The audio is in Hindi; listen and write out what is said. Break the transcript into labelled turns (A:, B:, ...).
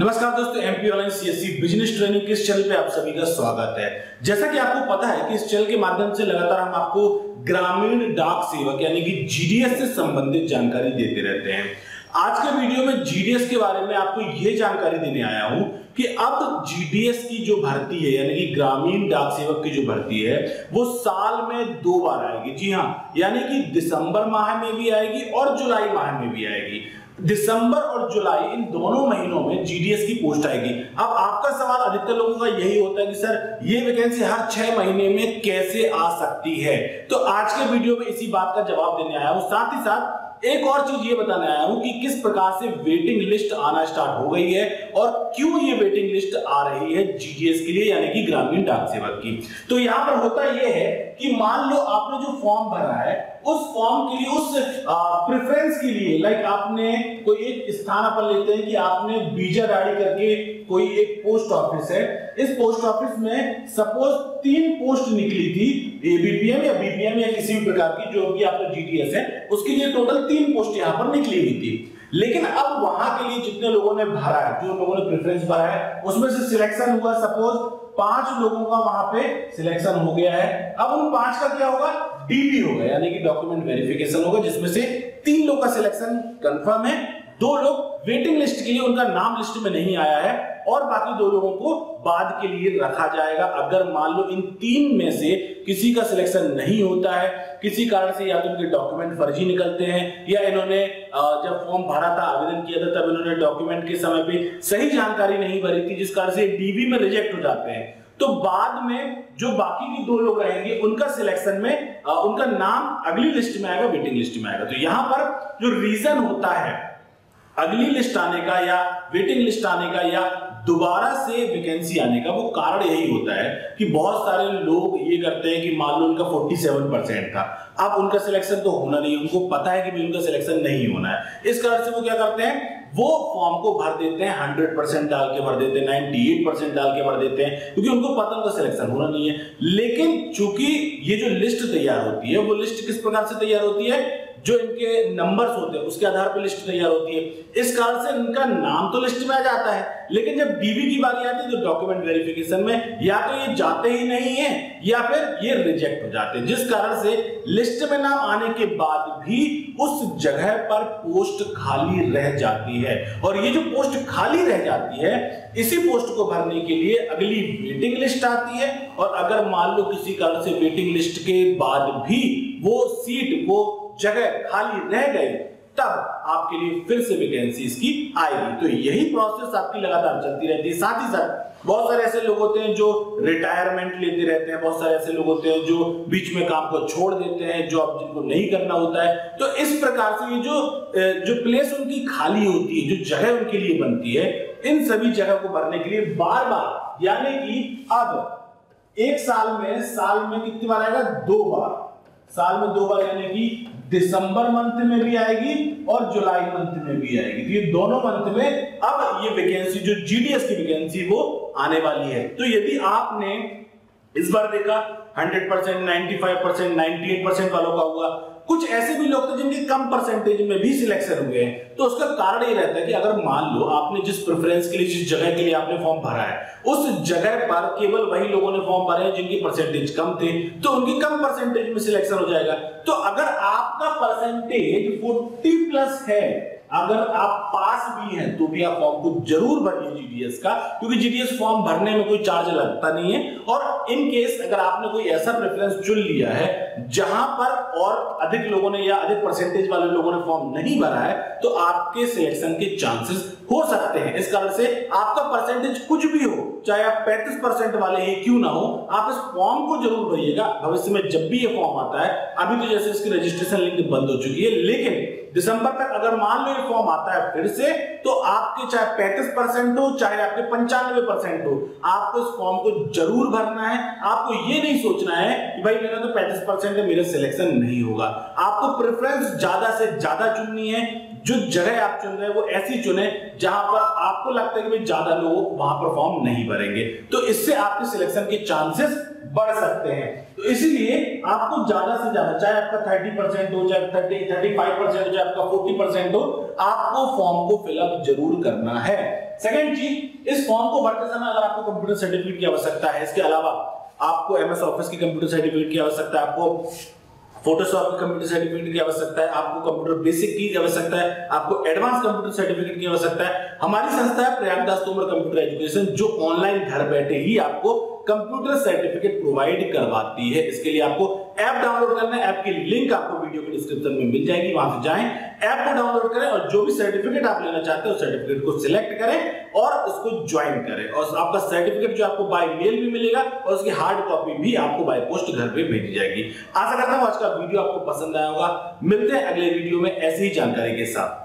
A: नमस्कार दोस्तों MP online CSC business training के इस चैनल पे आप सभी का स्वागत है। जैसा कि आपको पता है कि इस चैनल के माध्यम से लगातार हम आपको ग्रामीण डाक सेवक, यानी कि जीडीएस से संबंधित जानकारी देते रहते हैं। आज के वीडियो में जीडीएस के बारे में आपको यह जानकारी देने आया हूँ कि अब जीडीएस की जो भर्ती है, यानी कि ग्रामीण डाक सेवक की जो भर्ती है, वो साल में दो बार आएगी। जी हाँ यानी कि दिसंबर माह में भी आएगी और जुलाई माह में भी आएगी। दिसंबर और जुलाई इन दोनों महीनों में जीडीएस की पोस्ट आएगी। अब आपका सवाल अधिकतर लोगों का यही होता है कि सर, ये वैकेंसी हर छह महीने में कैसे आ सकती है? तो आज के वीडियो में इसी बात का जवाब देने आया हूँ। साथ ही साथ एक और चीज़ ये बताने आया हूँ कि किस प्रकार से वेटिंग लिस्ट आना स्टार्ट हो गई है और क्यों ये वेटिंग लिस्ट आ रही है जीडीएस के लिए, यानी कि ग्रामीण डाक सेवा की। तो यहाँ पर होता यह है कि मान लो आपने जो फॉर्म भरा है उस फॉर्म के लिए, उस प्रेफरेंस के लिए लाइक आपने कोई एक स्थान अपन लेते हैं कि आपने बीजा डाड़ी करके कोई एक पोस्ट ऑफ़िस है। इस पोस्ट ऑफ़िस में सपोज़ तीन पोस्ट निकली थी एबीपीएम या बीपीएम या किसी भी प्रकार की, जो भी आपका जीटीएस है, उसके लिए टोटल तीन पोस्ट यहाँ पर निकली हुई थी। लेकिन अब वहाँ के लिए जितने लोगों ने भरा है, जो लोगों ने प्रेफरेंस भरा है, उसमें से सिलेक्शन हुआ सपोज़ पाँच लोगों का वहाँ पे सिलेक्शन हो गया है। अब उन पाँच का क्या होगा? डीपी होगा, यानी कि डॉक्यूमेंट वेरिफिकेशन होगा, जिसमें से तीन लोग का सिलेक्शन कंफर्म है दो लोग वेटिंग लिस्ट के लिए उनका नाम लिस्ट में नहीं आया है और बाकी दो लोगों को बाद के लिए रखा जाएगा। अगर मान लो इन तीन में से किसी का सिलेक्शन नहीं होता है, किसी कारण से या तो उनके डॉक्यूमेंट फर्जी निकलते हैं, या इन्होंने जब फॉर्म भरा था, आवेदन किया था, तब इन्होंने डॉक्यूमेंट के समय पे सही जानकारी नहीं भरी थी, जिस कारण से डीबी में रिजेक्ट हो जाते हैं। तो बाद में जो बाकी भी दो लोग रहेंगे, उनका सिलेक्शन में उनका नाम अगली लिस्ट में आएगा वेटिंग लिस्ट में आएगा। तो यहाँ पर जो रीजन होता है अगली लिस्ट आने का या वेटिंग लिस्ट आने का या दोबारा से वैकेंसी आने का वो कारण यही होता है कि बहुत सारे लोग ये करते हैं कि मान लो उनका 47 परसेंट था। अब उनका सिलेक्शन तो होना नहीं उनको पता है कि भी उनका सिलेक्शन नहीं होना है। इस कारण से वो क्या करते हैं? वो फॉर्म को भर देते हैं, हंड्रेड परसेंट डाल के भर देते हैं नाइनटी एट परसेंट डाल के भर देते हैं, क्योंकि उनको पता उनका सिलेक्शन होना नहीं है। लेकिन चूँकि ये जो लिस्ट तैयार होती है, वो लिस्ट किस प्रकार से तैयार होती है? जो इनके नंबर्स होते हैं, उसके आधार पर लिस्ट तैयार होती है। इस कारण से इनका नाम तो लिस्ट में आ जाता है, लेकिन जब डीबी की बारी आती है तो डॉक्यूमेंट वेरिफिकेशन में या तो ये जाते ही नहीं है, या फिर ये रिजेक्ट हो जाते हैं। जिस कारण से लिस्ट में नाम आने के बाद भी उस जगह पर पोस्ट खाली रह जाती है। और ये जो पोस्ट खाली रह जाती है, इसी पोस्ट को भरने के लिए अगली वेटिंग लिस्ट आती है। और अगर मान लो किसी कारण से वेटिंग लिस्ट के बाद भी वो सीट वो जगह खाली रह गई तब आपके लिए फिर से वैकेंसी इसकी आएगी। तो यही प्रोसेस आपकी लगातार चलती रहती है। साथ ही साथ, बहुत सारे ऐसे लोग होते हैं जो रिटायरमेंट लेते रहते हैं। बहुत सारे ऐसे लोग होते हैं जो बीच में काम को छोड़ देते हैं, जो अब जिनको नहीं करना होता है। तो इस प्रकार से ये जो जो प्लेस उनकी खाली होती है, जो जगह उनके लिए बनती है, इन सभी जगह को भरने के लिए बार बार यानी कि अब एक साल में साल में कितनी बार आएगा? दो बार। साल में दो बार यानी कि दिसंबर मंथ में भी आएगी और जुलाई मंथ में भी आएगी। तो ये दोनों मंथ में अब ये वैकेंसी जो जीडीएस की वैकेंसी वो आने वाली है। तो यदि आपने इस बार देखा 100 percent ninety percent ninety percent वालों का हुआ। कुछ ऐसे भी लोग थे जिनके कम परसेंटेज में भी सिलेक्शन हुए हैं। तो उसका कारण ये रहता है कि अगर मान लो आपने जिस प्रेफरेंस के लिए, जिस जगह के लिए आपने फॉर्म भरा है, उस जगह पर केवल वही लोगों ने फॉर्म भरे हैं जिनकी परसेंटेज कम थे तो उनकी कम परसेंटेज में सिलेक्शन हो जाएगा। तो अगर आपका परसेंटेज 40 प्लस है अगर आप पास भी हैं तो भी आप फॉर्म को ज़रूर भरिए जीडीएस का, क्योंकि जीडीएस फॉर्म भरने में कोई चार्ज लगता नहीं है। और इन केस अगर आपने कोई ऐसा प्रेफरेंस चुन लिया है, जहाँ पर और अधिक लोगों ने या अधिक परसेंटेज वाले लोगों ने फॉर्म नहीं भरा है तो आपके सिलेक्शन के चांसेस हो सकते हैं। इस कारण से आपका परसेंटेज कुछ भी हो, चाहे आप 35 परसेंट वाले ही क्यों ना हो, आप इस फॉर्म को ज़रूर भरिएगा। भविष्य में जब भी ये फॉर्म आता है, अभी तो जैसे इसकी रजिस्ट्रेशन लिंक बंद हो चुकी है, लेकिन दिसंबर तक अगर मान लो ये फॉर्म आता है फिर से तो आपके चाहे पैंतीस परसेंट हो, चाहे आपके पंचानवे परसेंट हो, आपको इस फॉर्म को ज़रूर भरना है। आपको ये नहीं सोचना है कि भाई मेरा तो पैंतीस परसेंट है, मेरा सिलेक्शन नहीं होगा। आपको प्रेफरेंस ज़्यादा से ज़्यादा चुननी है। जो जगह आप चुन रहे हैं, वो ऐसी चुने जहाँ पर आपको लगता है कि भाई ज़्यादा लोग वहाँ पर फॉर्म नहीं भरेंगे। तो इससे आपके सिलेक्शन के चांसेस बढ़ सकते हैं। तो इसीलिए आपको ज़्यादा से ज़्यादा, चाहे आपका थर्टी परसेंट हो, चाहे थर्टी थर्टी फाइव परसेंट हो, चाहे आपका फोर्टी परसेंट हो, आपको फॉर्म को फिलअप ज़रूर करना है। सेकंड चीज़, इस फॉर्म को भरते समय अगर आपको कंप्यूटर सर्टिफिकेट की आवश्यकता है, इसके अलावा आपको एमएस ऑफ़िस की कंप्यूटर सर्टिफिकेट की आवश्यकता है, आपको फोटोशॉप की कंप्यूटर सर्टिफिकेट की आवश्यकता है, आपको कंप्यूटर बेसिक की आवश्यकता है, आपको एडवांस कंप्यूटर सर्टिफिकेट की आवश्यकता है। हमारी संस्था है प्रयागदास तोमर कंप्यूटर एजुकेशन जो ऑनलाइन घर बैठे ही आपको कंप्यूटर सर्टिफिकेट प्रोवाइड करवाती है। इसके लिए आपको ऐप डाउनलोड करना है। ऐप की लिंक आपको वीडियो के डिस्क्रिप्शन में मिल जाएगी। वहाँ से जाएँ ऐप को डाउनलोड करें और जो भी सर्टिफिकेट आप लेना चाहते हैं, उस सर्टिफिकेट को सिलेक्ट करें और उसको ज्वाइन करें। और आपका सर्टिफिकेट जो आपको बाय मेल भी मिलेगा और उसकी हार्ड कॉपी भी आपको बाय पोस्ट घर पे भेजी जाएगी। आशा करता हूँ आज का वीडियो आपको पसंद आया होगा। मिलते हैं अगले वीडियो में ऐसी ही जानकारी के साथ।